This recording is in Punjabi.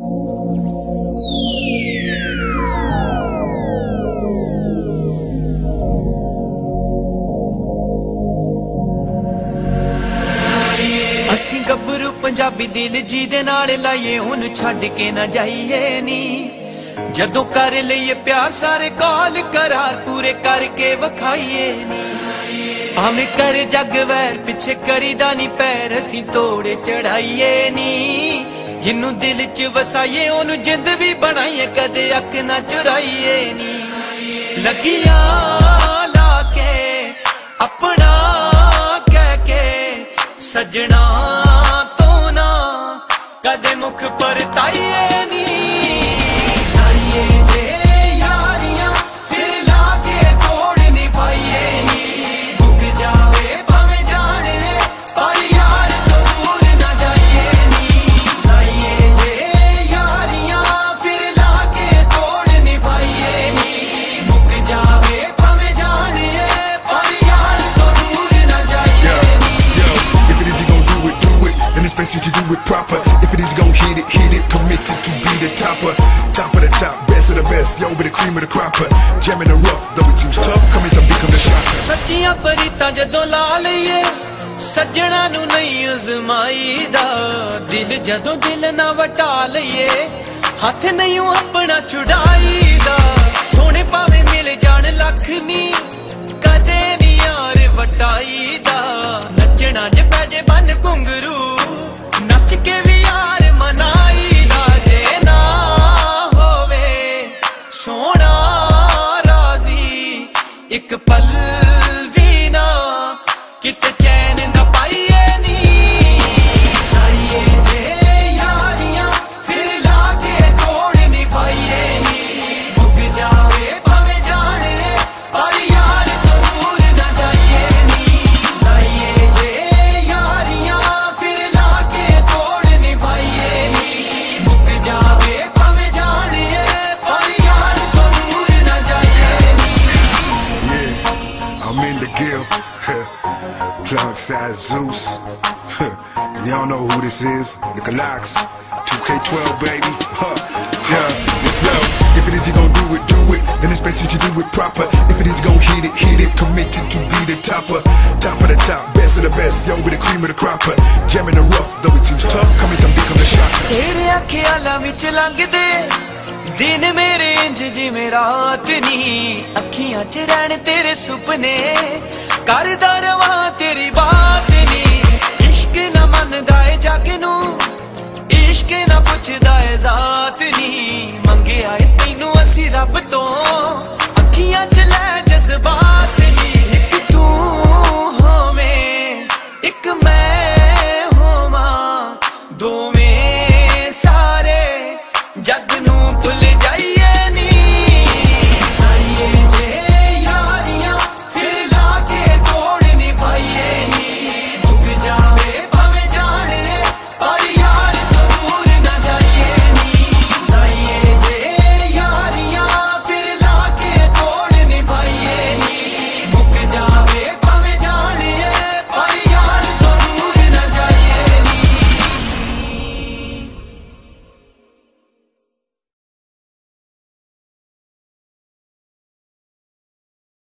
ਅਸੀਂ ਗੱਭਰੂ ਪੰਜਾਬੀ ਦਿਲ ਜੀ ਦੇ ਨਾਲ ਲਾਈਏ ਉਹਨੂੰ ਛੱਡ ਕੇ ਨਾ ਜਾਈਏ ਨੀ। ਜਦੋਂ ਕਰ ਲਈਏ ਪਿਆਰ, ਸਾਰੇ ਕਾਲ ਕਰਾਰ, ਪੂਰੇ ਕਰਕੇ ਵਖਾਈਏ ਨੀ। ਆਵੇਂ ਕਰ ਜੱਗ ਵੈਰ ਪਿੱਛੇ ਕਰੀਦਾ ਨਹੀਂ ਪੈਰ, ਅਸੀਂ ਤੋੜੇ ਚੜਾਈਏ ਨੀ। ਜਿੰਨੂੰ ਦਿਲ 'ਚ ਵਸਾਈਏ, ਉਹਨੂੰ ਜਿੰਦ ਵੀ ਬਣਾਈਏ, ਕਦੇ ਅੱਖ ਨਾ ਚੁਰਾਈਏ ਨੀ। ਲੱਗਿਆ ਲਾ ਕੇ, ਆਪਣਾ ਕਹਿ ਕੇ, ਸਜਣਾ ਤੋਂ ਨਾ ਕਦੇ ਮੁਖ ਪਰਤਾਈਏ ਨੀ। It. And it's best that you do it proper. If it is he gon' hit it, hit it. Committed to be the topper. Top of the top, best of the best. Yo, be the cream of the cropper. Jam in the rough, though it seems tough. Coming to become the shocker. ਸੱਚੀਆਂ ਪਰੀਤਾਂ ਜਦੋਂ ਲਾ ਲਈਏ ਸੱਜਣਾ ਨੂੰ ਨਹੀਂ ਅਜ਼ਮਾਈਦਾ ਦਿਲ ਜਦੋਂ ਦਿਲ ਨਾ ਵਟਾ ਲਈਏ ਹੱਥ ਨਹੀਂ ਓ ਆਪਣਾ ਛੁਡਾਈਦਾ ਸੋਹਣੇ ਭਾਵੇਂ ਮਿਲ ਜਾਣ ਲੱਖ ਨੀ ਕਦੇ ਨਹੀਂ ਯਾਰ ਵਟਾਈਦਾ ਨੱਚਣਾ ਜੇ ਪੈ ਜੇ ਬਨ ਘੁੰਗਰੂ ਸੋਹਣਾ ਰਾਜ਼ੀ ਇੱਕ ਪਲ ਵੀ ਨਾ ਕਿਤੇ Drunk side Zeus. and y'all know who this is. Nicolax. 2K12, baby. Huh. Yeah, let's go. If it is he gon' do it, do it. Then it's best that you do it proper. If it is he gon' hit it, hit it. Committed to be the topper. Top of the top, best of the best. Yo, be the cream of the cropper. Jam in the rough, though it seems tough. Coming to become the shocker. ਤੇਰੇ ਖਿਆਲਾਂ ਵਿੱਚ ਲੰਘਦੇ ਦਿਨ ਮੇਰੇ ਇੰਜ ਜਿਵੇਂ ਰਾਤ ਨੀ ਅੱਖੀਆਂ 'ਚ ਰਹਿਣ ਤੇਰੇ ਸੁਪਨੇ ਕਰਦਾ ਰਵਾਂ ਪੁੱਛਦਾ ਏ ਮੰਗਿਆ ਏ ਤੈਨੂੰ ਅਸੀਂ ਰੱਬ ਤੋਂ ਅੱਖੀਆਂ 'ਚ ਲੈ ਜਜ਼ਬਾ